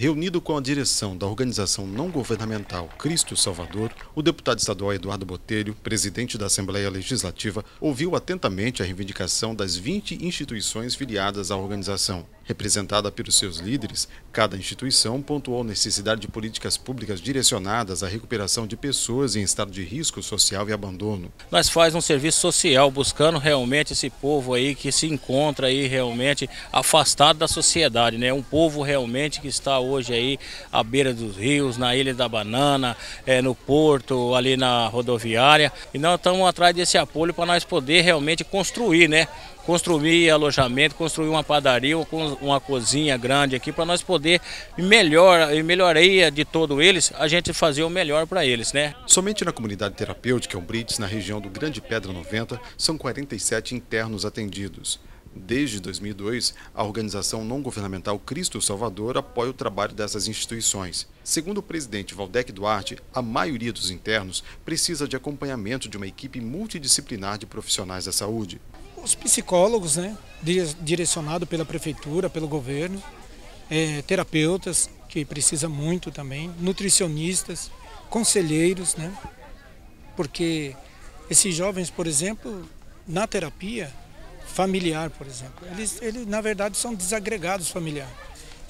Reunido com a direção da organização não governamental Cristo Salvador, o deputado estadual Eduardo Botelho, presidente da Assembleia Legislativa, ouviu atentamente a reivindicação das 20 instituições filiadas à organização. Representada pelos seus líderes, cada instituição pontuou a necessidade de políticas públicas direcionadas à recuperação de pessoas em estado de risco social e abandono. Nós faz um serviço social buscando realmente esse povo aí que se encontra aí realmente afastado da sociedade, né? Um povo realmente que está hoje aí à beira dos rios, na Ilha da Banana, é, no porto, ali na rodoviária. E nós estamos atrás desse apoio para nós poder realmente construir, né? Construir alojamento, construir uma padaria, uma cozinha grande aqui para nós poder melhor e melhoria de todos eles, a gente fazer o melhor para eles, né? Somente na comunidade terapêutica Umbrites, na região do Grande Pedra 90, são 47 internos atendidos. Desde 2002, a organização não governamental Cristo Salvador apoia o trabalho dessas instituições. Segundo o presidente Valdec Duarte, a maioria dos internos precisa de acompanhamento de uma equipe multidisciplinar de profissionais da saúde os psicólogos, né, direcionado pela prefeitura, pelo governo, é, terapeutas, que precisa muito também, nutricionistas, conselheiros, né, porque esses jovens, por exemplo, na terapia familiar, por exemplo, eles, eles na verdade são desagregados familiares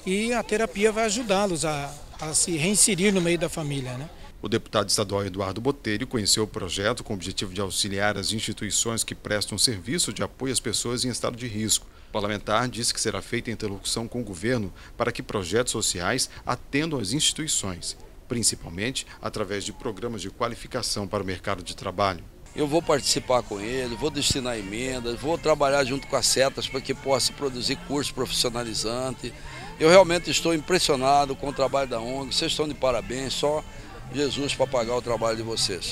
e a terapia vai ajudá-los a, a se reinserir no meio da família, né. O deputado estadual Eduardo Botelho conheceu o projeto com o objetivo de auxiliar as instituições que prestam serviço de apoio às pessoas em estado de risco. O parlamentar disse que será feita interlocução com o governo para que projetos sociais atendam às instituições, principalmente através de programas de qualificação para o mercado de trabalho. Eu vou participar com ele, vou destinar emendas, vou trabalhar junto com as setas para que possa produzir curso profissionalizante. Eu realmente estou impressionado com o trabalho da ONG, vocês estão de parabéns, só Jesus para pagar o trabalho de vocês.